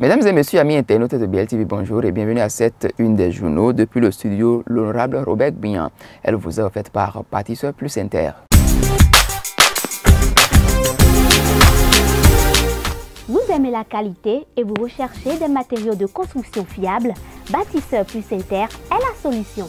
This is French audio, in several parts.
Mesdames et messieurs, amis internautes de BLTV, bonjour et bienvenue à cette une des journaux depuis le studio l'honorable Robert Bian. Elle vous est offerte par Bâtisseur Plus Inter. Vous aimez la qualité et vous recherchez des matériaux de construction fiables? Bâtisseur Plus Inter est la solution.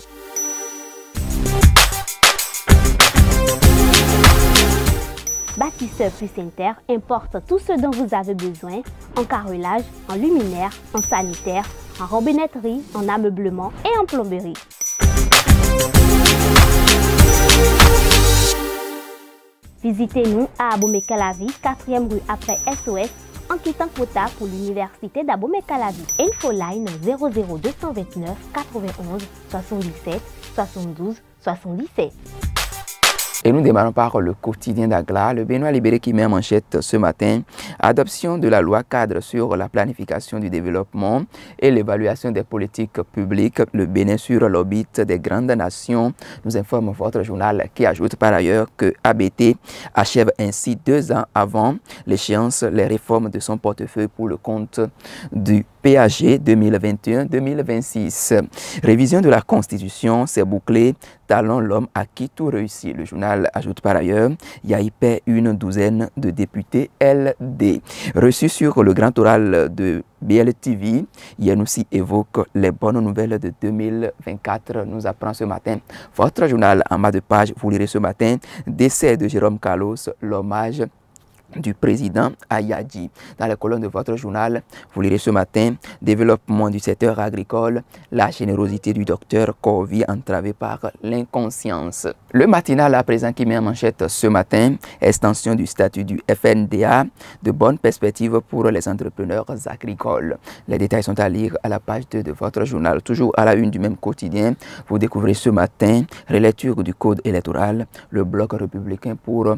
Plus Inter importe tout ce dont vous avez besoin en carrelage, en luminaire, en sanitaire, en robinetterie, en ameublement et en plomberie. Visitez-nous à Abomey-Calavi, 4e rue après SOS, en quittant quota pour l'Université d'Abomey-Calavi. Infoline 00229 91 77 72 77. Et nous démarrons par le quotidien d'Agla, le Benoît libéré qui met en manchette ce matin adoption de la loi cadre sur la planification du développement et l'évaluation des politiques publiques, le Bénin sur l'orbite des grandes nations, nous informe votre journal qui ajoute par ailleurs que ABT achève ainsi deux ans avant l'échéance les réformes de son portefeuille pour le compte du PAG 2021-2026. Révision de la Constitution, c'est bouclé, talent l'homme à qui tout réussit. Le journal ajoute par ailleurs, Yaïpé une douzaine de députés LD. Reçus sur le grand oral de BLTV, Yanoussi évoque les bonnes nouvelles de 2024, nous apprend ce matin. Votre journal en bas de page, vous lirez ce matin, décès de Jérôme Carlos, l'hommage du président Ayadji. Dans la colonne de votre journal, vous lirez ce matin développement du secteur agricole, la générosité du docteur Corvi entravée par l'inconscience. Le matinal à présent qui met en manchette ce matin, extension du statut du FNDA, de bonnes perspectives pour les entrepreneurs agricoles. Les détails sont à lire à la page 2 de votre journal. Toujours à la une du même quotidien, vous découvrez ce matin relecture du code électoral, le bloc républicain pour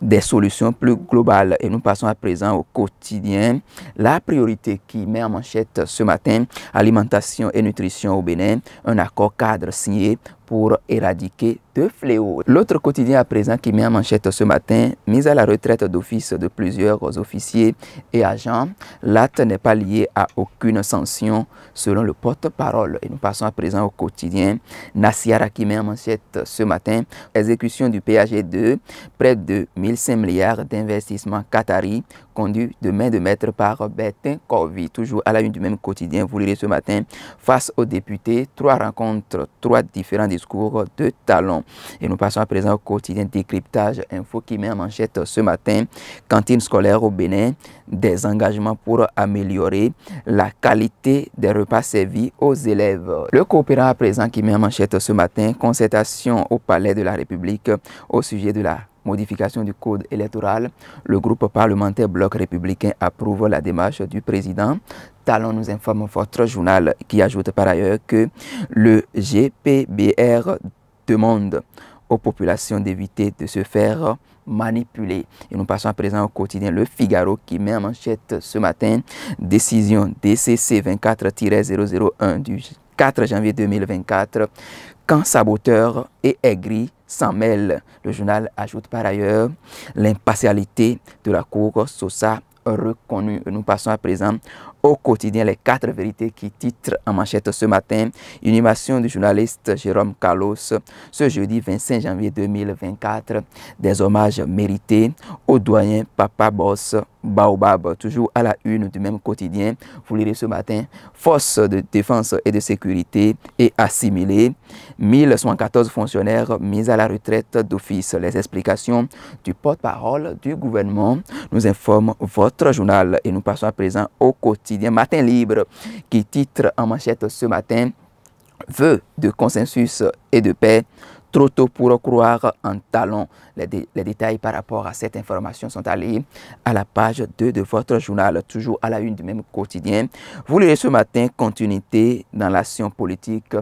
des solutions plus globales. Et nous passons à présent au quotidien. La priorité qui met en manchette ce matin, alimentation et nutrition au Bénin, un accord cadre signé pour éradiquer deux fléaux. L'autre quotidien à présent qui met en manchette ce matin, mise à la retraite d'office de plusieurs officiers et agents, l'acte n'est pas lié à aucune sanction selon le porte-parole. Et nous passons à présent au quotidien. Nassiara qui met en manchette ce matin, exécution du PAG2, près de 1005 milliards d'investissements qatari conduit de main de maître par Bertin Corvi. Toujours à la une du même quotidien, vous lirez ce matin, face aux députés, trois rencontres, trois différents de talons. Et nous passons à présent au quotidien décryptage info qui met en manchette ce matin, cantine scolaire au Bénin, des engagements pour améliorer la qualité des repas servis aux élèves. Le coopérant à présent qui met en manchette ce matin, concertation au Palais de la République au sujet de la modification du code électoral, le groupe parlementaire Bloc républicain approuve la démarche du président. Talon nous informe votre journal qui ajoute par ailleurs que le GPBR demande aux populations d'éviter de se faire manipuler. Et nous passons à présent au quotidien Le Figaro qui met en manchette ce matin décision DCC 24-001 du 4 janvier 2024 quand saboteur et aigri s'en mêlent. Le journal ajoute par ailleurs l'impartialité de la Cour Sosa reconnue. Nous passons à présent au quotidien les quatre vérités qui titrent en manchette ce matin. Une animation du journaliste Jérôme Carlos ce jeudi 25 janvier 2024. Des hommages mérités au doyen Papa Boss Baobab, toujours à la une du même quotidien. Vous lirez ce matin, force de défense et de sécurité et assimilés. 1114 fonctionnaires mis à la retraite d'office. Les explications du porte-parole du gouvernement nous informe votre journal et nous passons à présent au quotidien Matin Libre qui titre en manchette ce matin Vœux de consensus et de paix trop tôt pour croire en dé les, détails par rapport à cette information sont allés à la page 2 de votre journal, toujours à la une du même quotidien. Vous lirez ce matin, continuité dans l'action politique.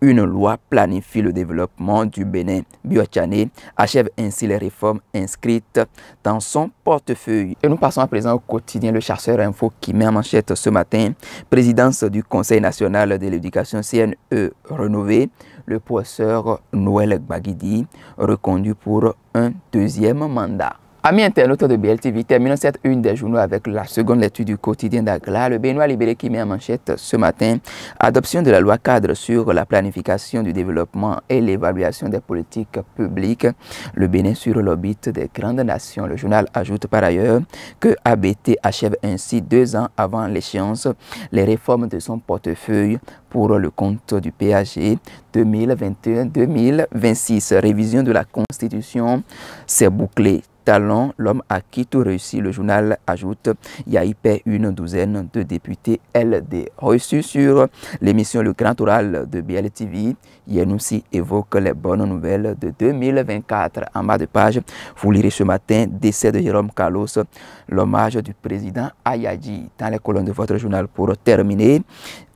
Une loi planifie le développement du Bénin. Biochane achève ainsi les réformes inscrites dans son portefeuille. Et nous passons à présent au quotidien Le Chasseur Info qui met en manchette ce matin. Présidence du Conseil national de l'éducation CNE renouvelée le professeur Noël Gbagidi reconduit pour un deuxième mandat. Amis internautes de BLTV, terminons cette une des journaux avec la seconde lecture du quotidien d'Agla. Le Benoît libéré qui met en manchette ce matin adoption de la loi cadre sur la planification du développement et l'évaluation des politiques publiques. Le Bénin sur l'orbite des grandes nations. Le journal ajoute par ailleurs que ABT achève ainsi deux ans avant l'échéance les réformes de son portefeuille pour le compte du PAG 2021-2026. Révision de la Constitution, c'est bouclé talent, l'homme à qui tout réussit. Le journal ajoute, il y a hyper une douzaine de députés LD. Reçus sur l'émission Le Grand Oral de BLTV, Yenoussi évoque les bonnes nouvelles de 2024. En bas de page, vous lirez ce matin décès de Jérôme Carlos, l'hommage du président Ayadji dans les colonnes de votre journal. Pour terminer,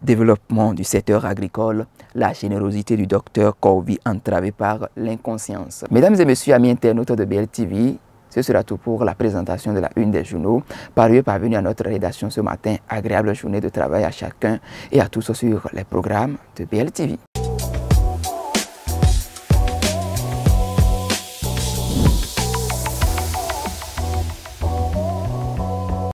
développement du secteur agricole, la générosité du docteur Corby entravée par l'inconscience. Mesdames et messieurs, amis internautes de BLTV, ce sera tout pour la présentation de la une des journaux. Par parvenu à notre rédaction ce matin. Agréable journée de travail à chacun et à tous sur les programmes de BLTV.